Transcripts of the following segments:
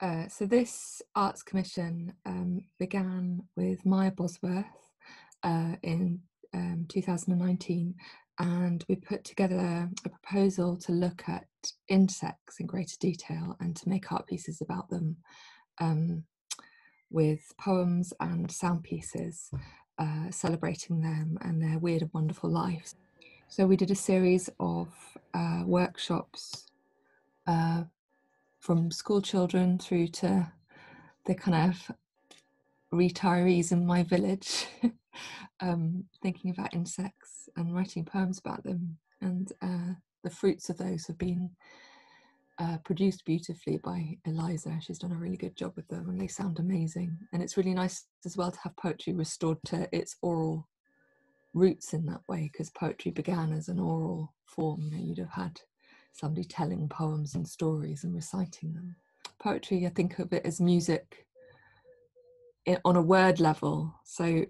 Uh, so this arts commission um, began with Mair Bosworth uh, in um, 2019 and we put together a proposal to look at insects in greater detail and to make art pieces about them um, with poems and sound pieces uh, celebrating them and their weird and wonderful lives. So we did a series of uh, workshops uh, from school children through to the kind of retirees in my village, um, thinking about insects and writing poems about them. And uh, the fruits of those have been uh, produced beautifully by Eliza. She's done a really good job with them and they sound amazing. And it's really nice as well to have poetry restored to its oral roots in that way because poetry began as an oral form. You know, you'd have had somebody telling poems and stories and reciting them. Poetry, I think of it as music on a word level. So,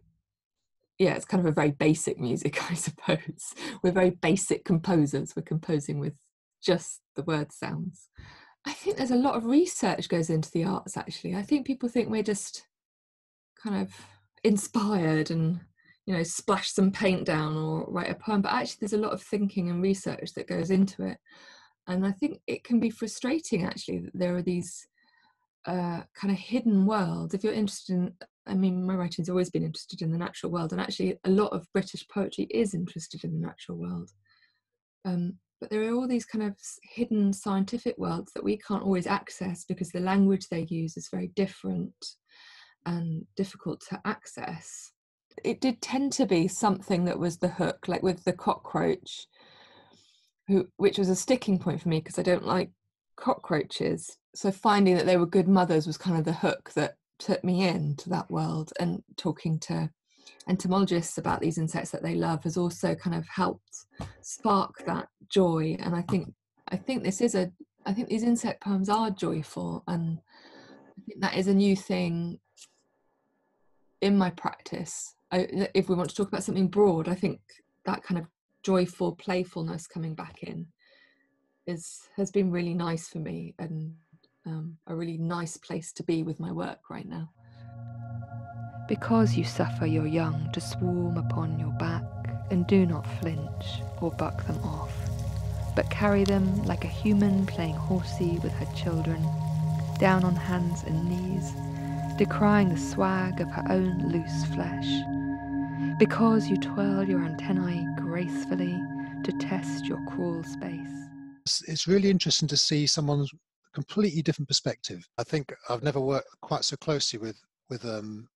yeah, it's kind of a very basic music, I suppose. We're very basic composers. We're composing with just the word sounds. I think there's a lot of research goes into the arts actually. I think people think we're just kind of inspired and you know splash some paint down or write a poem but actually there's a lot of thinking and research that goes into it and i think it can be frustrating actually that there are these uh, kind of hidden worlds. If you're interested in i mean my writing's always been interested in the natural world and actually a lot of british poetry is interested in the natural world. Um, but there are all these kind of hidden scientific worlds that we can't always access because the language they use is very different and difficult to access. It did tend to be something that was the hook like with the cockroach who which was a sticking point for me because i don't like cockroaches. So finding that they were good mothers was kind of the hook that took me into that world and talking to entomologists about these insects that they love has also kind of helped spark that joy and i think i think this is a i think these insect poems are joyful and i think that is a new thing in my practice. I, if we want to talk about something broad i think that kind of joyful playfulness coming back in is has been really nice for me and um, a really nice place to be with my work right now because you suffer your young to swarm upon your back, and do not flinch or buck them off, but carry them like a human playing horsey with her children, down on hands and knees, decrying the swag of her own loose flesh. Because you twirl your antennae gracefully to test your crawl space. It's really interesting to see someone's completely different perspective. I think I've never worked quite so closely with with um,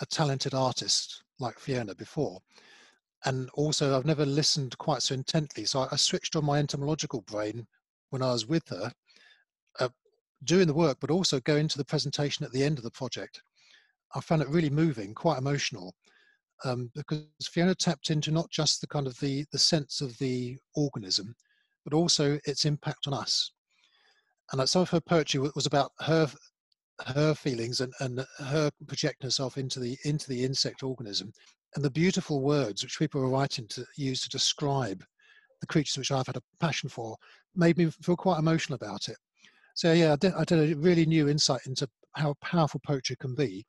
a talented artist like Fiona before. And also, I've never listened quite so intently. So I, I switched on my entomological brain when I was with her, uh, doing the work, but also going to the presentation at the end of the project. I found it really moving, quite emotional, um, because Fiona tapped into not just the kind of the, the sense of the organism, but also its impact on us. And some of her poetry was about her her feelings and, and her projecting herself into the into the insect organism and the beautiful words which people were writing to use to describe the creatures which I've had a passion for made me feel quite emotional about it. So yeah, I did, I did a really new insight into how powerful poetry can be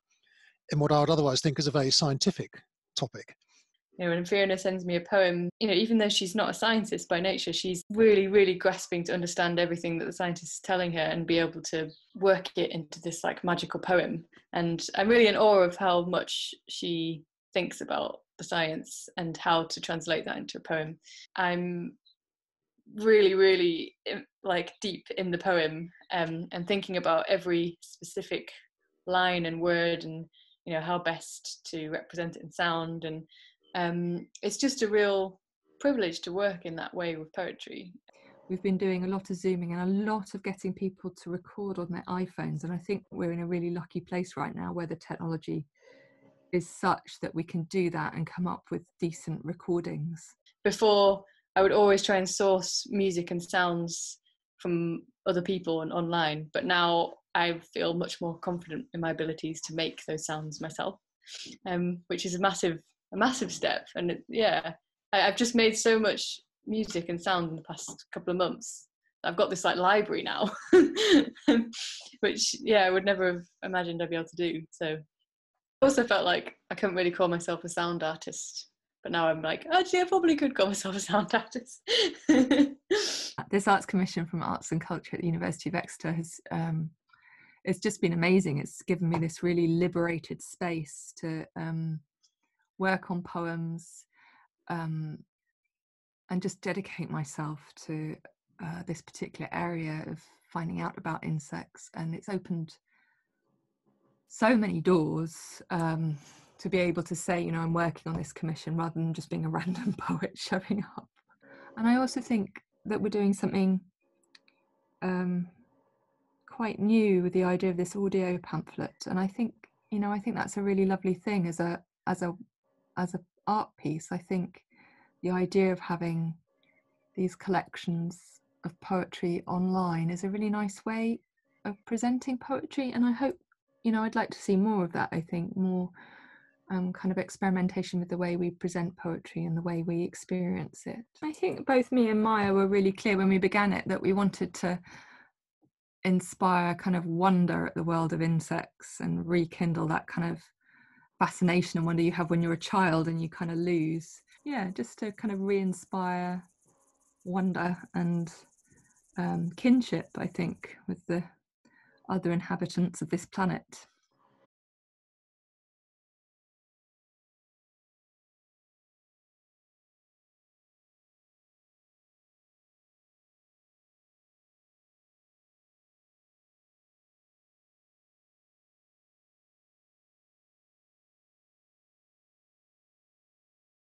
in what I would otherwise think is a very scientific topic you know, when Fiona sends me a poem, you know, even though she's not a scientist by nature, she's really, really grasping to understand everything that the scientist is telling her and be able to work it into this like magical poem. And I'm really in awe of how much she thinks about the science and how to translate that into a poem. I'm really, really like deep in the poem um, and thinking about every specific line and word and you know how best to represent it in sound and um, it's just a real privilege to work in that way with poetry. We've been doing a lot of Zooming and a lot of getting people to record on their iPhones. And I think we're in a really lucky place right now where the technology is such that we can do that and come up with decent recordings. Before, I would always try and source music and sounds from other people and online, but now I feel much more confident in my abilities to make those sounds myself, um, which is a massive a massive step. And it, yeah, I, I've just made so much music and sound in the past couple of months I've got this like library now, which yeah, I would never have imagined I'd be able to do. So I also felt like I couldn't really call myself a sound artist, but now I'm like, actually, I probably could call myself a sound artist. this arts commission from Arts and Culture at the University of Exeter has um, it's just been amazing. It's given me this really liberated space to um, work on poems um, and just dedicate myself to uh, this particular area of finding out about insects. And it's opened so many doors um, to be able to say, you know, I'm working on this commission rather than just being a random poet showing up. And I also think that we're doing something um, quite new with the idea of this audio pamphlet, and I think you know I think that's a really lovely thing as a as a as a art piece. I think the idea of having these collections of poetry online is a really nice way of presenting poetry, and I hope you know I'd like to see more of that. I think more um, kind of experimentation with the way we present poetry and the way we experience it. I think both me and Mair were really clear when we began it that we wanted to inspire kind of wonder at the world of insects and rekindle that kind of fascination and wonder you have when you're a child and you kind of lose. Yeah, just to kind of re inspire wonder and um, kinship, I think, with the other inhabitants of this planet.